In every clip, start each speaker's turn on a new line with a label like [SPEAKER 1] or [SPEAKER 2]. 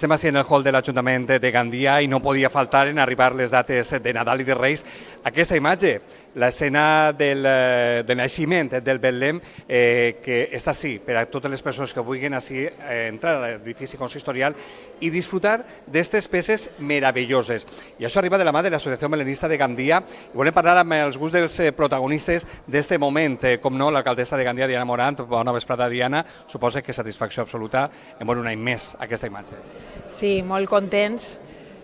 [SPEAKER 1] Estem així en el hall de l'Ajuntament de Gandia i no podia faltar en arribar les dates de Nadal i de Reis aquesta imatge, l'escena del, eh, del naixement del Betlem, eh, que està així per a totes les persones que vulguin així eh, entrar a l'edifici consistorial i disfrutar d'aquestes peces meravelloses. I això arriba de la mà de l'Associació Melenista de Gandia i volem parlar amb els gusts dels eh, protagonistes d'aquest moment. Eh, com no, l'alcaldessa de Gandia, Diana Morant, bona vesprada, Diana, suposa que satisfacció absoluta en veure un any més aquesta imatge.
[SPEAKER 2] Sí, molt contents.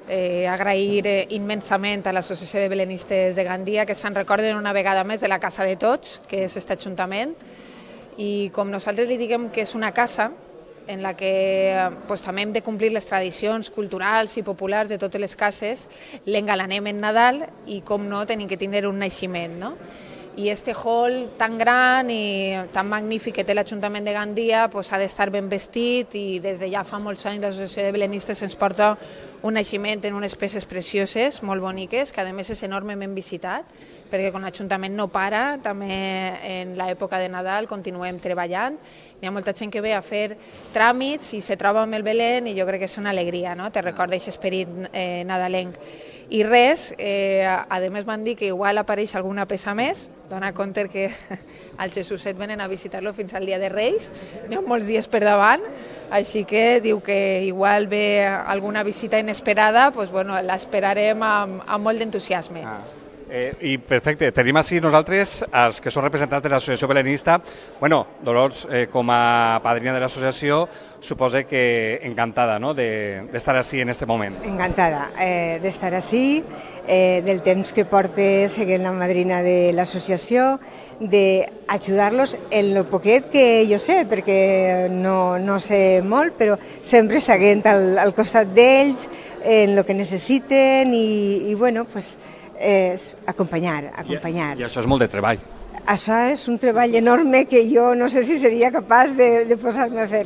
[SPEAKER 2] Eh, agrair eh, immensament a l'Associació de Belenistes de Gandia que se'n recorden una vegada més de la Casa de Tots, que és aquest Ajuntament, i com nosaltres li diguem que és una casa en la que pues, també hem de complir les tradicions culturals i populars de totes les cases, l'engalanem en Nadal i, com no, tenim que tindre un naixement. No? I este hall tan gran i tan magnífic que té l'Ajuntament de Gandia pues, ha d'estar ben vestit i des de ja fa molts anys l'Associació de Belenistes ens porta un naixement en unes peces precioses, molt boniques, que a més és enormement visitat, perquè quan l'Ajuntament no para, també en l'època de Nadal continuem treballant. Hi ha molta gent que ve a fer tràmits i se troba amb el Belén i jo crec que és una alegria, no? te recorda aquest esperit eh, nadalenc. I res, eh, a més m'han dit que igual apareix alguna peça més, dona compte que al Jesuset venen a visitar-lo fins al dia de Reis, n'hi ha molts dies per davant, així que diu que igual ve alguna visita inesperada, doncs, bueno, l'esperarem amb, amb molt d'entusiasme. Ah.
[SPEAKER 1] Eh, I perfecte, tenim així nosaltres els que són representants de l'associació belenista. Bueno, Dolors, eh, com a padrina de l'associació, suposa que encantada no? d'estar de, així en aquest moment.
[SPEAKER 3] Encantada eh, d'estar així, eh, del temps que porte seguint la madrina de l'associació, d'ajudar-los en lo poquet que jo sé, perquè no, no sé molt, però sempre seguint al, al costat d'ells, en lo que necessiten i, i bueno, pues, és acompanyar, acompanyar.
[SPEAKER 1] I, I això és molt de treball.
[SPEAKER 3] Això és un treball enorme que jo no sé si seria capaç de, de posar-me a fer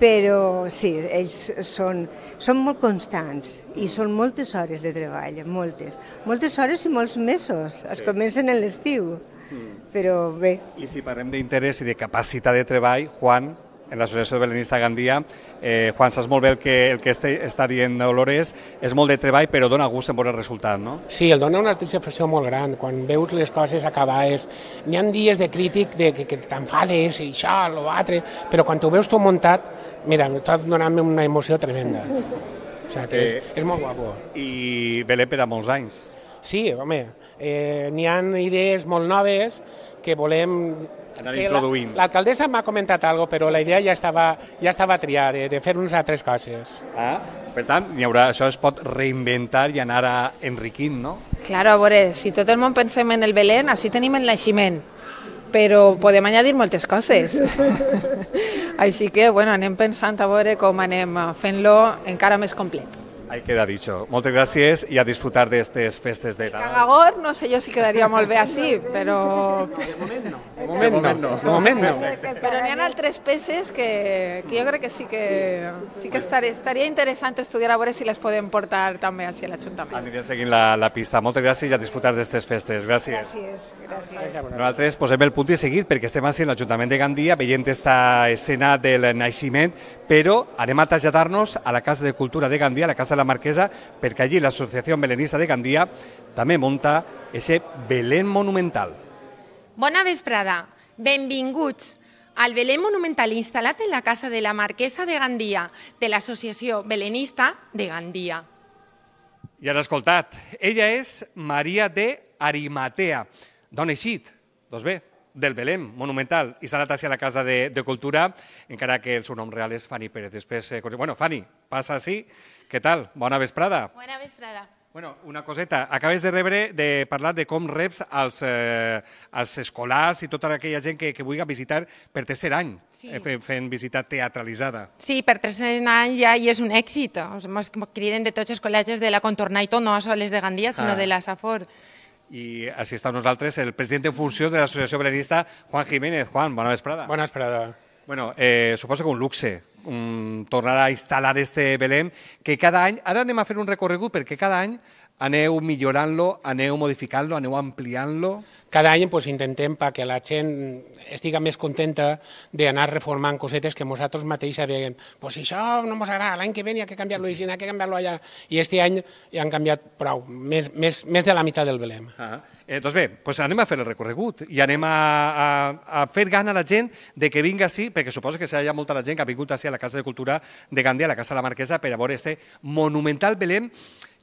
[SPEAKER 3] però sí, ells són, són molt constants i són moltes hores de treball, moltes. Moltes hores i molts mesos, es sí. comencen en l'estiu, mm. però bé.
[SPEAKER 1] I si parlem d'interès i de capacitat de treball, Juan, en l'Associació de Belenista Gandia. Eh, Juan, saps molt bé el que, el que este, està dient Dolores, és molt de treball, però dona gust en veure el resultat, no?
[SPEAKER 4] Sí, el dona una satisfacció molt gran, quan veus les coses acabades. N'hi ha dies de crític de que, que t'enfades i això, l'altre, però quan ho veus tot muntat, mira, t'ha donat una emoció tremenda. O sigui, que és, eh, és molt guapo.
[SPEAKER 1] I Belé per a molts anys.
[SPEAKER 4] Sí, home, eh, n'hi ha idees molt noves que volem. L'alcaldessa m'ha comentat alguna però la idea ja estava, ja estava triada, de, de fer unes altres coses.
[SPEAKER 1] Ah, per tant, hi haurà, això es pot reinventar i anar a enriquint, no?
[SPEAKER 2] Claro, a veure, si tot el món pensem en el Belén, així tenim el naixement, però podem añadir moltes coses. Així que, bueno, anem pensant a veure com anem fent-lo encara més complet.
[SPEAKER 1] Ahí queda dicho. Moltes gràcies i a disfrutar d'aquestes festes de
[SPEAKER 2] Nadal. Cagagor, no sé jo si quedaria molt bé així, però...
[SPEAKER 4] De moment no. De moment no. De moment no.
[SPEAKER 2] Però n'hi ha altres peces que, que jo crec que sí que, sí que estaria, estaria interessant estudiar a veure si les podem portar també a l'Ajuntament.
[SPEAKER 1] Anirem seguint la, la pista. Moltes gràcies i a disfrutar d'aquestes festes. Gràcies.
[SPEAKER 2] Gràcies. gràcies.
[SPEAKER 1] Nosaltres posem el punt i seguit perquè estem així a l'Ajuntament de Gandia veient esta escena del naixement, però anem a traslladar-nos a la Casa de Cultura de Gandia, a la Casa de la Marquesa, perquè allí l'Associació Belenista de Gandia també munta ese Belén Monumental.
[SPEAKER 5] Bona vesprada, benvinguts al Belén Monumental instal·lat en la Casa de la Marquesa de Gandia, de l'Associació Belenista de Gandia.
[SPEAKER 1] Ja l'ha escoltat. Ella és Maria de Arimatea. D'on eixit? Doncs bé, del Belém Monumental, instal·lat a la Casa de, de Cultura, encara que el seu nom real és Fanny Pérez. Després, eh, bueno, Fanny, passa així. Què tal? Bona vesprada.
[SPEAKER 5] Bona vesprada.
[SPEAKER 1] Bueno, una coseta. Acabes de rebre, de parlar de com reps als, eh, als escolars i tota aquella gent que, que vulgui visitar per tercer any, sí. eh, fent, fent visita teatralitzada.
[SPEAKER 5] Sí, per tercer any ja i és un èxit. Ens criden de tots els col·legis de la Contornaito, no sols de Gandia, sinó ah. de la Safor.
[SPEAKER 1] I així està amb nosaltres el president en funció de l'Associació Belenista, Juan Jiménez. Juan, bona vesprada.
[SPEAKER 4] Bona vesprada.
[SPEAKER 1] Bueno, eh, suposo que un luxe um, tornar a instal·lar este Belém, que cada any, ara anem a fer un recorregut perquè cada any aneu millorant-lo, aneu modificant-lo, aneu ampliant-lo?
[SPEAKER 4] cada any pues, intentem perquè la gent estiga més contenta d'anar reformant cosetes que nosaltres mateixos veiem, pues si això no ens agrada, l'any que ve hi ha que canviar-lo així, hi ha que canviar-lo allà. I aquest any ja han canviat prou, més, més, més de la meitat del Belém.
[SPEAKER 1] Ah, eh, doncs bé, doncs anem a fer el recorregut i anem a, a, a fer gana a la gent de que vinga així, perquè suposo que serà ja molta la gent que ha vingut així a la Casa de Cultura de Gandia, a la Casa de la Marquesa, per a veure este monumental Belém,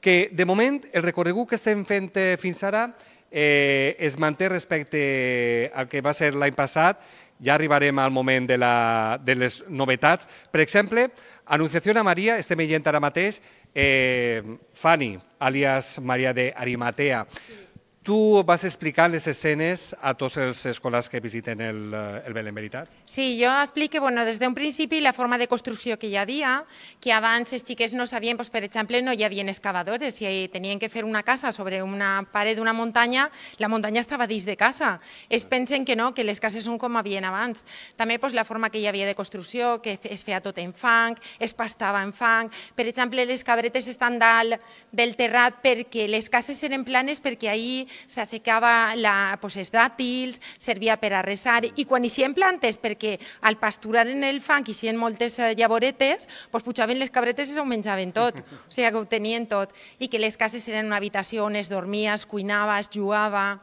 [SPEAKER 1] que de moment el recorregut que estem fent eh, fins ara eh, es manté respecte al que va ser l'any passat, ja arribarem al moment de, la, de les novetats. Per exemple, Anunciació a Maria, estem veient ara mateix, eh, Fanny, alias Maria de Arimatea. Sí Tu vas explicant les escenes a tots els escolars que visiten el, eh, el Belém Veritat?
[SPEAKER 5] Sí, jo explico bueno, des d'un principi la forma de construcció que hi havia, que abans els xiquets no sabien, doncs, per exemple, no hi havia excavadores, si tenien que fer una casa sobre una paret d'una muntanya, la muntanya estava dins de casa. Es pensen que no, que les cases són com havien abans. També doncs, la forma que hi havia de construcció, que es feia tot en fang, es pastava en fang. Per exemple, les cabretes estan dalt del terrat perquè les cases eren planes perquè ahir s'assecava pues, els dàtils, servia per a resar, i quan eixien plantes, perquè al pasturar en el fang eixien moltes eh, llavoretes, pues, pujaven les cabretes i s'ho menjaven tot, o sigui que ho tenien tot, i que les cases eren una habitació on es dormia, es cuinava, es jugava,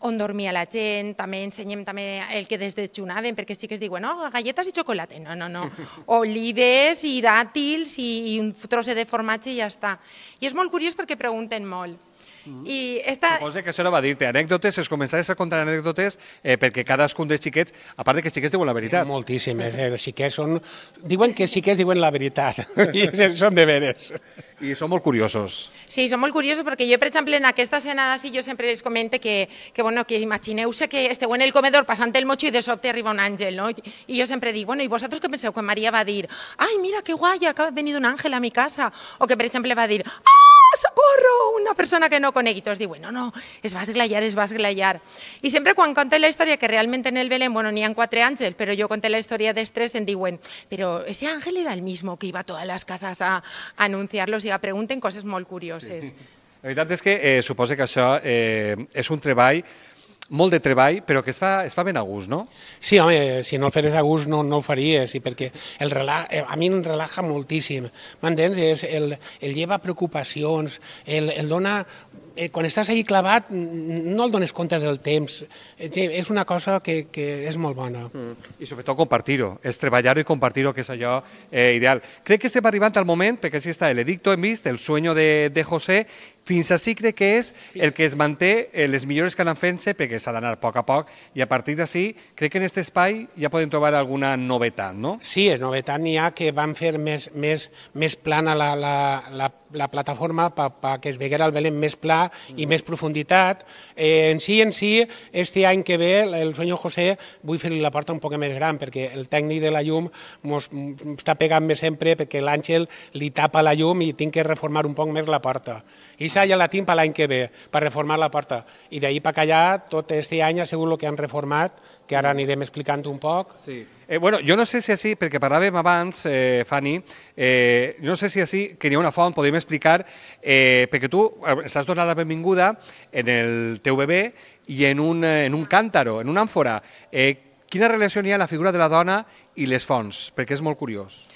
[SPEAKER 5] on dormia la gent, també ensenyem també el que desdejunaven, perquè els xiques diuen, oh, galletes i xocolata. No, no, no. Olives i dàtils i, i un trosse de formatge i ja està. I és molt curiós perquè pregunten molt.
[SPEAKER 1] I esta... Suposo que això no va dir-te anècdotes, es començaves a contar anècdotes eh, perquè cadascun dels xiquets, a part de que els xiquets diuen la veritat.
[SPEAKER 4] Moltíssimes, eh? els xiquets són... Diuen que els xiquets diuen la veritat, i són de veres.
[SPEAKER 1] I són molt curiosos.
[SPEAKER 5] Sí, són molt curiosos perquè jo, per exemple, en aquesta escena sí, jo sempre els comente que, que, bueno, que imagineu-se que esteu en el comedor passant el motxo i de sobte arriba un àngel, no? I jo sempre dic, bueno, i vosaltres què penseu? Quan Maria va dir, ai, mira que guai, acaba de venir un àngel a mi casa. O que, per exemple, va dir, ah, socorro, una persona que no conegui. Tots diuen, no, no, es va esglaiar, es va esglaiar. I sempre quan conté la història, que realment en el Belén, bueno, n'hi ha quatre àngels, però jo conté la història dels tres, em diuen, però ese àngel era el mismo que iba a todas las casas a, anunciarlos i a pregunten coses molt curioses. Sí.
[SPEAKER 1] La veritat és que eh, que això eh, un treball molt de treball, però que es fa, es fa ben a gust, no?
[SPEAKER 4] Sí, home, si no el feres a gust no, no ho faries, i perquè el rela, eh, a mi em relaja moltíssim, m'entens? El, el lleva preocupacions, el, el dona eh, quan estàs ahí clavat no el dones compte del temps. Eh, és una cosa que, que és molt bona. Mm.
[SPEAKER 1] I sobretot compartir-ho, és treballar-ho i compartir-ho, que és allò eh, ideal. Crec que estem arribant al moment, perquè així està l'edicto hem vist, el sueño de, de José, fins així crec que és el que es manté eh, les millores que anan fent-se, perquè s'ha d'anar a poc a poc, i a partir d'ací crec que en aquest espai ja podem trobar alguna novetat, no?
[SPEAKER 4] Sí, és novetat n'hi ha que van fer més, més, més plana la, la, la la plataforma perquè es veguera el Belém més pla i més profunditat. Eh, en si, en si, este any que ve, el senyor José, vull fer-li la porta un poc més gran, perquè el tècnic de la llum mos està pegant-me sempre perquè l'Àngel li tapa la llum i tinc que reformar un poc més la porta. I ja la tinc per l'any que ve, per reformar la porta. I d'ahir per allà, tot este any ha sigut el que han reformat, que ara anirem explicant un poc.
[SPEAKER 1] Sí. Eh, bueno, jo no sé si així, perquè parlàvem abans, eh, Fanny, eh, no sé si així, que n'hi ha una font, podem explicar, eh, perquè tu eh, donat la benvinguda en el teu bebè i en un, eh, en un càntaro, en una àmfora. Eh, quina relació hi ha la figura de la dona i les fonts? Perquè és molt curiós.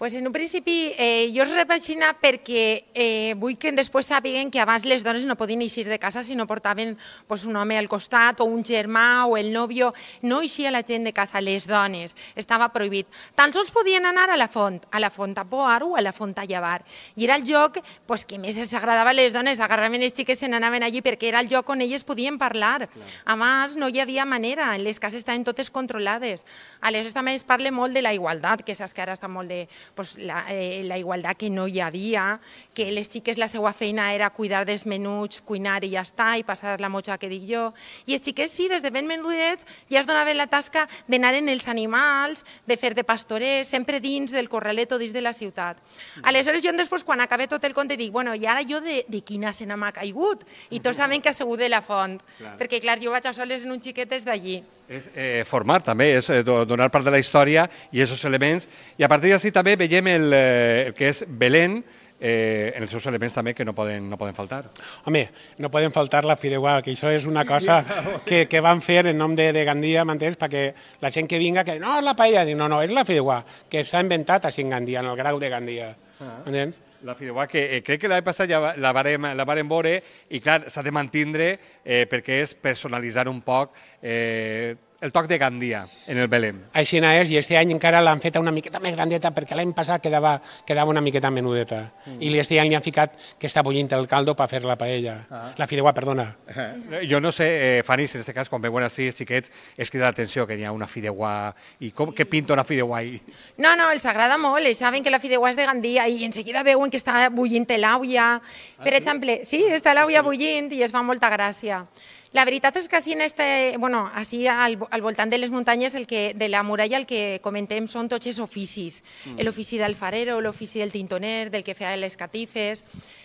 [SPEAKER 5] Pues en un principi eh, jo es repagina perquè eh, vull que després sàpiguen que abans les dones no podien eixir de casa si no portaven pues, un home al costat o un germà o el nòvio. No eixia la gent de casa, les dones. Estava prohibit. Tan sols podien anar a la font, a la font a Poar o a la font a Llevar. I era el lloc pues, que més els agradava a les dones. Agarraven les xiques i se n'anaven allí perquè era el lloc on elles podien parlar. Clar. A més, no hi havia manera. Les cases estaven totes controlades. Aleshores també es parla molt de la igualtat, que saps que ara està molt de pues, la, eh, la igualtat que no hi havia, que les xiques la seva feina era cuidar dels menuts, cuinar i ja està, i passar la motxa que dic jo. I els xiquets sí, des de ben menudets ja es donaven la tasca d'anar en els animals, de fer de pastorers, sempre dins del corralet o dins de la ciutat. Aleshores jo després, quan acabé tot el conte, dic, bueno, i ara jo de, de quina escena m'ha caigut? I tots saben que ha sigut de la font, clar. perquè clar, jo vaig a soles en un xiquet des d'allí.
[SPEAKER 1] És eh, formar també, és eh, donar part de la història i aquests elements. I a partir d'ací també veiem el, eh, el que és Belén, eh, en els seus elements també que no poden, no poden faltar.
[SPEAKER 4] Home, no poden faltar la fideuà, que això és una cosa que, que van fer en nom de, de Gandia, m'entens? Perquè la gent que vinga, que no, és la paella, no, no, és la fideuà, que s'ha inventat així en Gandia, en el grau de Gandia. M'entens?
[SPEAKER 1] La fideuà, que eh, crec que l'any passat ja la varem, la varem veure i, clar, s'ha de mantindre eh, perquè és personalitzar un poc eh, el toc de Gandia en el Belém.
[SPEAKER 4] Així és, i este any encara l'han fet una miqueta més grandeta perquè l'any passat quedava, quedava una miqueta menudeta. Mm. I este any li han ficat que està bullint el caldo per fer la paella. Ah. La fideuà, perdona.
[SPEAKER 1] Eh, Jo no sé, eh, Fanny, si en aquest cas, quan veuen així els xiquets, es crida l'atenció que hi ha una fideuà i com, què pinta una fideuà ahí?
[SPEAKER 5] No, no, els agrada molt, ells saben que la fideuà és de Gandia i en seguida veuen que està bullint l'àuia. Per exemple, sí, està l'àuia bullint i es fa molta gràcia. La veritat és que així, en este, bueno, així al, al voltant de les muntanyes el que, de la muralla el que comentem són tots els oficis. Mm. L'ofici del farero, l'ofici del tintoner, del que feia les catifes.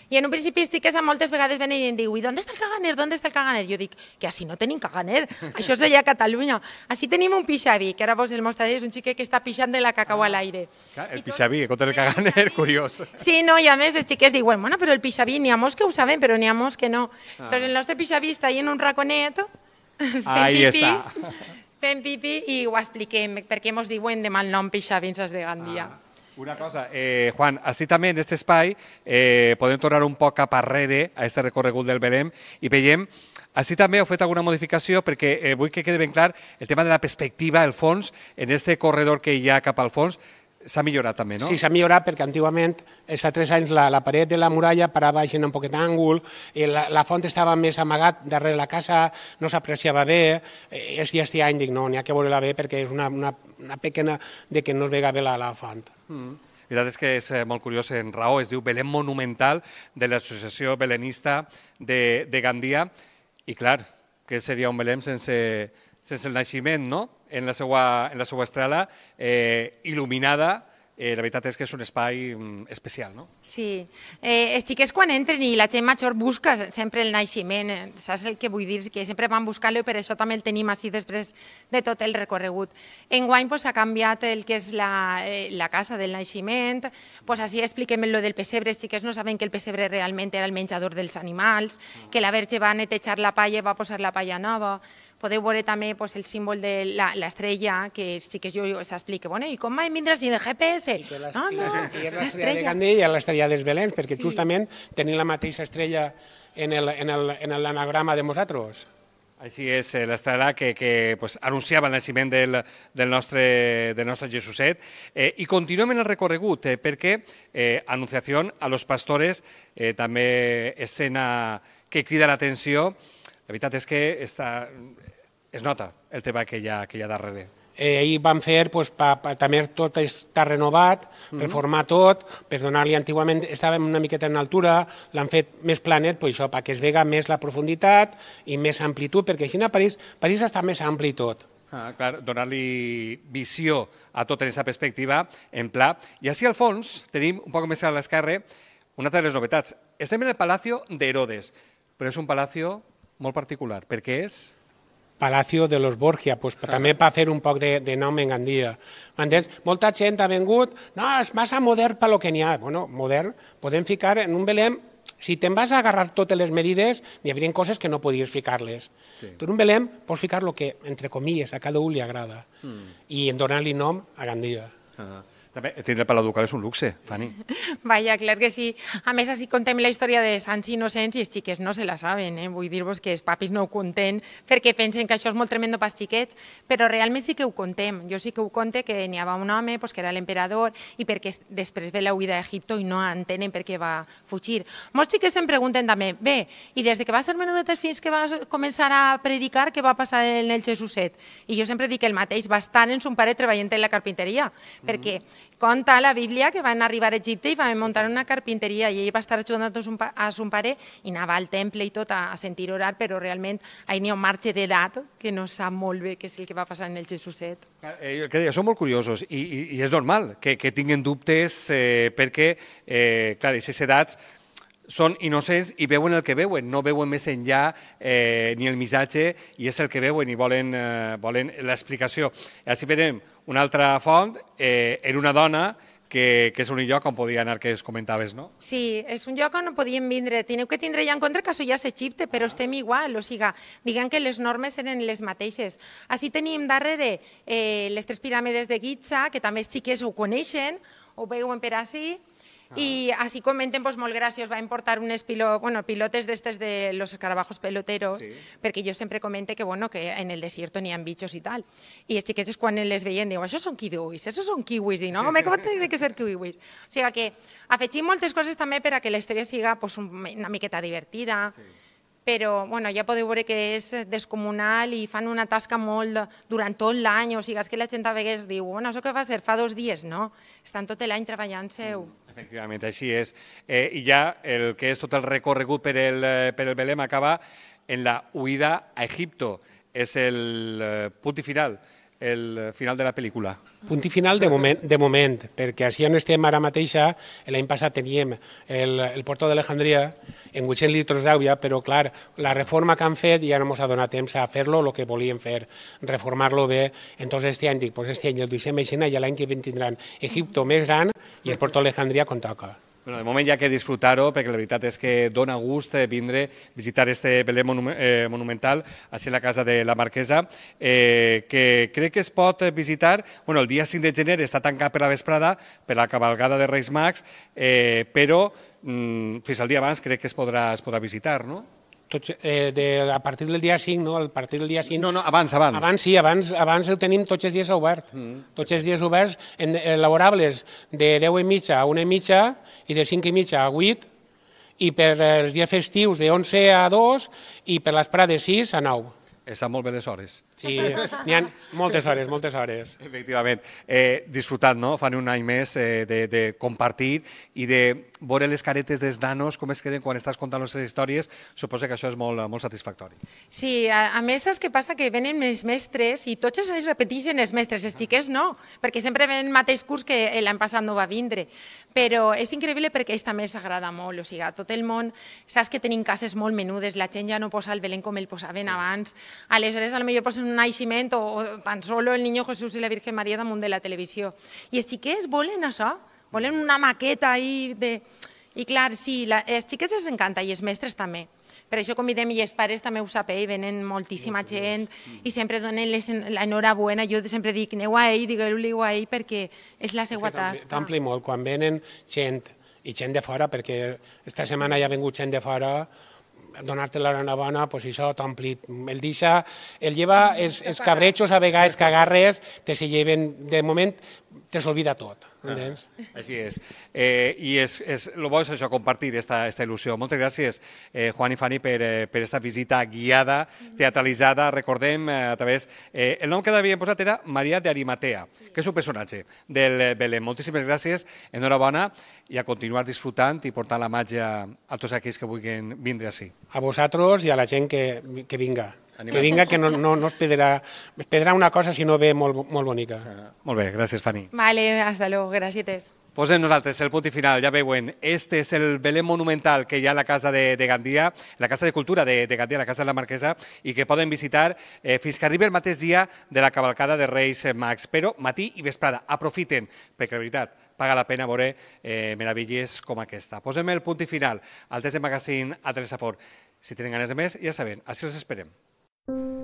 [SPEAKER 5] I en un principi estic que moltes vegades venen i em diu i d'on està el caganer, d'on està el caganer? Jo dic que així no tenim caganer, això seria Catalunya. Així tenim un pixavi, que ara vos el mostraré, és un xiquet que està pixant de la cacau a l'aire.
[SPEAKER 1] El pixaví, en comptes del caganer, curiós.
[SPEAKER 5] Sí, no, i a més els xiquets diuen, bueno, però el pixaví n'hi ha molts que ho saben, però n'hi ha molts que no. Ah. Doncs el nostre pixaví està ahí en un raconet, fent
[SPEAKER 1] Ahí
[SPEAKER 5] pipí,
[SPEAKER 1] està.
[SPEAKER 5] fent pipí i ho expliquem, perquè mos diuen de mal nom pixavins els de Gandia. Ah.
[SPEAKER 1] Una cosa, eh, Juan, així també en aquest espai eh, podem tornar un poc cap arrere a aquest recorregut del Belém i veiem, així també heu fet alguna modificació perquè eh, vull que quede ben clar el tema de la perspectiva, el fons, en este corredor que hi ha cap al fons, s'ha millorat també, no?
[SPEAKER 4] Sí, s'ha millorat perquè antigament, els tres anys, la, la paret de la muralla parava en un poquet d'àngul, la, la font estava més amagat darrere la casa, no s'apreciava bé, eh, és i any dic, no, n'hi ha que veure-la bé perquè és una, una, una pequena de que no es vega bé la, la font.
[SPEAKER 1] Mm. La veritat és que és eh, molt curiós en raó, es diu Belém Monumental de l'Associació Belenista de, de Gandia i clar, que seria un Belém sense, sense el naixement, no? En la seva, en la seva estrela eh, il·luminada, eh, la veritat és que és un espai mm, especial, no?
[SPEAKER 5] Sí, eh, els xiquets quan entren i la gent major busca sempre el naixement, eh, saps el que vull dir? Que sempre van buscar-lo i per això també el tenim així després de tot el recorregut. Enguany pues, ha canviat el que és la, eh, la casa del naixement, pues, així expliquem lo del pessebre, els xiquets no saben que el pessebre realment era el menjador dels animals, que la verge va netejar la palla i va posar la palla nova, podeu veure també pues, el símbol de la- l'estrella, que sí que jo s'explica, bueno, i com mai vindrà sin el GPS?
[SPEAKER 4] Que les,
[SPEAKER 5] No, no,
[SPEAKER 4] i l'estrella de Gandia i l'estrella dels Belens, perquè
[SPEAKER 5] Sí.
[SPEAKER 4] justament tenim la mateixa estrella en el- en el- en l'anagrama de nosaltres.
[SPEAKER 1] Així és, eh, l'estrela que, que pues, anunciava el naixement del, del, nostre, del nostre Jesuset. Eh, I continuem en el recorregut, eh, perquè eh, Anunciació a los pastores, eh, també escena que crida l'atenció. La veritat és que està, es nota el tema que hi ha, que hi ha darrere.
[SPEAKER 4] Eh, ahir van fer, pues, pa, pa, també tot està renovat, mm -hmm. reformar tot, per donar-li antigament, estàvem una miqueta en altura, l'han fet més planet, pues, això, perquè es vega més la profunditat i més amplitud, perquè així a París, París està més ampli tot.
[SPEAKER 1] Ah, clar, donar-li visió a tota aquesta perspectiva en pla. I així al fons tenim, un poc més a l'esquerra, una altra de les novetats. Estem en el Palacio d'Herodes, però és un palacio molt particular, perquè és...
[SPEAKER 4] Palacio de los Borgia, pues, ah. també per fer un poc de, de nom en Gandia. M'entens? Molta gent ha vengut, no, és massa modern per lo que n'hi ha. Bueno, modern, podem ficar en un Belém, si te'n vas a agarrar totes les medides, n'hi haurien coses que no podies ficar-les. Sí. Tu en un Belém pots ficar el que, entre comilles, a cada un li agrada, mm. i en donar-li nom a Gandia.
[SPEAKER 1] Ah. També, tindre el Palau Ducal és un luxe, Fanny.
[SPEAKER 5] Vaja, clar que sí. A més, així contem la història de Sants Innocents i els xiquets no se la saben, eh? Vull dir-vos que els papis no ho conten perquè pensen que això és molt tremendo pels xiquets, però realment sí que ho contem. Jo sí que ho conte que n'hi havia un home pues, que era l'emperador i perquè es- després ve la huida d'Egipto i no entenen per què va fugir. Molts xiquets em pregunten també, bé, i des de que va ser menudetes fins que vas començar a predicar, què va passar en el Jesuset? I jo sempre dic el mateix, va estar en son pare treballant en la carpinteria, perquè conta la Bíblia que van arribar a Egipte i van muntar una carpinteria i ell va estar ajudant a son, a son pare i anava al temple i tot a, sentir orar, però realment ahí n'hi ha un marge d'edat que no sap molt bé què és el que va passar en el Jesuset.
[SPEAKER 1] Eh, jo que deia, són molt curiosos i, i, i és normal que, que tinguin dubtes eh, perquè, eh, clar, aquestes edats són innocents i veuen el que veuen, no veuen més enllà eh, ni el missatge i és el que veuen i volen, eh, volen l'explicació. Així veiem una altra font eh, en una dona que, que és un lloc on podia anar, que es comentaves, no?
[SPEAKER 5] Sí, és un lloc on no podíem vindre. Teniu que tindre ja en compte que això ja és Egipte, però estem igual, o sigui, diguem que les normes eren les mateixes. Així tenim darrere eh, les tres piràmides de Giza, que també els xiquets ho coneixen, ho veuen per així, i així comenten, pues, molt graciós, va importar unes pilo, bueno, pilotes d'estes de los escarabajos peloteros,
[SPEAKER 1] Sí.
[SPEAKER 5] perquè jo sempre comente que, bueno, que en el desierto n'hi ha bichos i tal. I els xiquets quan les veien diuen, això són kiwis, això són kiwis. Dic, no, home, com tenen que ser kiwis? O sigui que afegim moltes coses també per a que la història siga pues, un- una miqueta divertida, sí. Però bueno, ja podeu veure que és descomunal i fan una tasca molt durant tot l'any, o sigui, és que la gent a vegades diu, bueno, això que va ser fa dos dies, no? Estan tot l'any treballant seu.
[SPEAKER 1] Efectivament, així és. Eh, I ja el que és tot el recorregut per el, eh, per el Belém acaba en la huida a Egipto. És el eh, punt final, el final de la pel·lícula.
[SPEAKER 4] Punt i final de moment, de moment perquè així on estem ara mateixa, l'any passat teníem el, el Porto d'Alejandria en 800 litres d'aigua, però clar, la reforma que han fet ja no ens ha donat temps a fer-lo el que volíem fer, reformar-lo bé. Entonces este any dic, pues este any el deixem així i l'any que ve tindran Egipto més gran i el Porto d'Alejandria com toca.
[SPEAKER 1] Bueno, de moment hi ha que disfrutar-ho, perquè la veritat és que dona gust eh, vindre, visitar este monu eh, monumental, així a la casa de la Marquesa, eh, que crec que es pot visitar, bueno, el dia 5 de gener està tancat per la vesprada, per la cabalgada de Reis Mags, eh, però mm, fins al dia abans crec que es podrà, es podrà visitar, no?
[SPEAKER 4] Tots, eh, de, a partir del dia 5, no? A partir del dia 5...
[SPEAKER 1] No, no, abans, abans.
[SPEAKER 4] Abans sí, abans, abans el tenim tots els dies obert. Mm. Tots els dies oberts, en, en laborables de 10 i mitja a 1 i mitja i de 5 i mitja a 8 i per els dies festius de 11 a 2 i per les de 6 a 9.
[SPEAKER 1] Estan molt bé les hores.
[SPEAKER 4] Sí, n'hi ha moltes hores, moltes hores.
[SPEAKER 1] Efectivament. Eh, disfrutant, no?, fan un any més eh, de, de compartir i de veure les caretes dels nanos, com es queden quan estàs contant les històries, suposo que això és molt, molt satisfactori.
[SPEAKER 5] Sí, a, a més saps què passa? Que venen més mestres i tots els anys repeteixen els mestres, els xiquets no, perquè sempre ven el mateix curs que l'any passat no va vindre. Però és increïble perquè ells també s'agrada molt, o sigui, a tot el món, saps que tenim cases molt menudes, la gent ja no posa el Belén com el posaven sí. abans, aleshores a lo millor posen naixement o, o tan solo el Niño Jesús i la Virgen Maria damunt de la televisió. I els xiquets volen això, volen una maqueta ahí de... I clar, sí, la, els xiquets els encanta i els mestres també. Per això convidem i els pares també ho sapeu, i venen moltíssima gent i sempre donen les, l'enhorabona. Jo sempre dic, aneu a ell, digueu-li a ell perquè és la seva tasca.
[SPEAKER 4] T'ompli molt quan venen gent i gent de fora, perquè esta setmana ja ha vingut gent de fora, donar-te l'enhorabona, pues això t'ompli. El deixa, el lleva els, els a vegades que agarres, te se lleven, de moment, te s'olvida tot. Entens?
[SPEAKER 1] Així és. Eh, I és, és, el bo és això, compartir esta, esta il·lusió. Moltes gràcies, eh, Juan i Fanny, per, eh, per esta visita guiada, teatralitzada. Recordem eh, a través... Eh, el nom que havíem posat era Maria de Arimatea, sí. que és un personatge del Belém. Moltíssimes gràcies, enhorabona, i a continuar disfrutant i portant la màgia a tots aquells que vulguin vindre així.
[SPEAKER 4] A vosaltres i a la gent que, que vinga.
[SPEAKER 1] Animat.
[SPEAKER 4] Que vinga, que no, no, no es pedirà, es pedirà una cosa si no ve molt, molt bonica.
[SPEAKER 1] Molt bé, gràcies, Fanny.
[SPEAKER 5] Vale, hasta luego, gràcies.
[SPEAKER 1] Posem nosaltres el punt i final, ja veuen, este és el Belém monumental que hi ha a la Casa de, de Gandia, la Casa de Cultura de, de Gandia, la Casa de la Marquesa, i que poden visitar eh, fins que arribi el mateix dia de la cavalcada de Reis Mags, però matí i vesprada. Aprofiten, perquè la veritat, paga la pena veure eh, meravilles com aquesta. Posem el punt i final al test de magazine a Teresa Fort. Si tenen ganes de més, ja saben, així els esperem. you